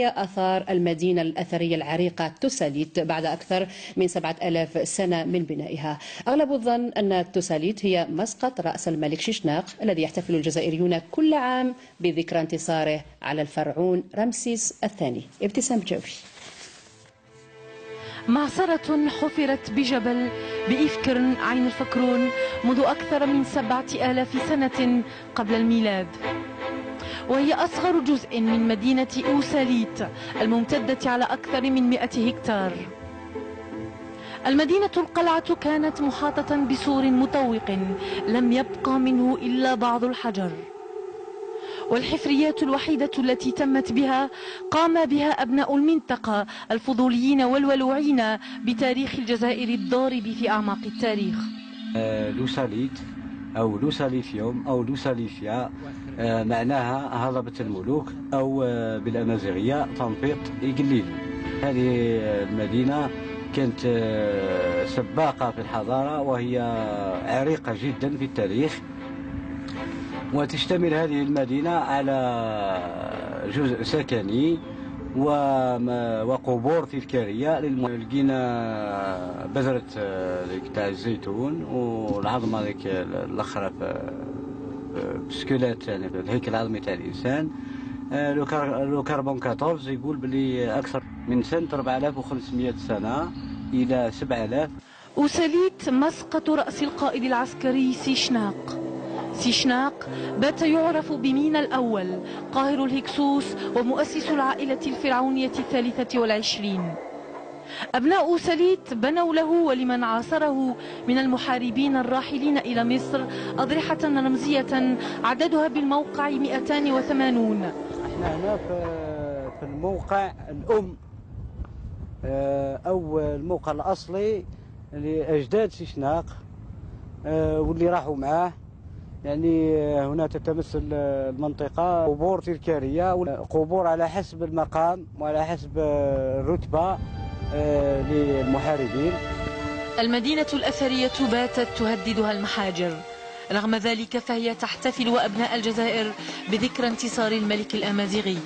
آثار المدينة الأثرية العريقة توساليت بعد أكثر من سبعة ألاف سنة من بنائها؟ أغلب الظن أن توساليت هي مسقط رأس الملك شيشناق الذي يحتفل الجزائريون كل عام بذكرى انتصاره على الفرعون رمسيس الثاني. ابتسام جوي معصرة حفرت بجبل بإفكرن عين الفكرون منذ أكثر من سبعة آلاف سنة قبل الميلاد. وهي أصغر جزء من مدينة أوساليت الممتدة على أكثر من 100 هكتار. المدينة القلعة كانت محاطة بسور مطوق لم يبقى منه إلا بعض الحجر. والحفريات الوحيدة التي تمت بها قام بها أبناء المنطقة الفضوليين والولوعين بتاريخ الجزائر الضارب في أعماق التاريخ. آه، لوساليت أو لوساليفيوم أو لوساليفيا آه، معناها هضبة الملوك أو آه، بالأمازيغية تنبيط إقليل هذه المدينة كانت سباقة في الحضارة وهي عريقة جدا في التاريخ. وتشتمل هذه المدينة على جزء سكني وقبور تذكارية لقينا بذرة تاع الزيتون والعظمة ذيك الأخرى squelette يعني الهيكل العظمي تاع الإنسان. le carbone 14 يقول بلي أكثر من سنة 4500 سنة إلى 7000 أوساليت مسقط رأس القائد العسكري شيشناق. شيشناق بات يعرف بمينا الأول قاهر الهكسوس ومؤسس العائلة الفرعونية الثالثة والعشرين. أبناء سليت بنوا له ولمن عاصره من المحاربين الراحلين إلى مصر أضرحة رمزية عددها بالموقع 280 إحنا هنا في الموقع الأم آه، أو الموقع الأصلي لأجداد سيشناق آه، واللي راحوا معاه. يعني هنا تتمثل المنطقة قبور تذكارية قبور على حسب المقام وعلى حسب الرتبة آه، للمحاربين. المدينة الأثرية باتت تهددها المحاجر. رغم ذلك فهي تحتفل وأبناء الجزائر بذكرى انتصار الملك الأمازيغي.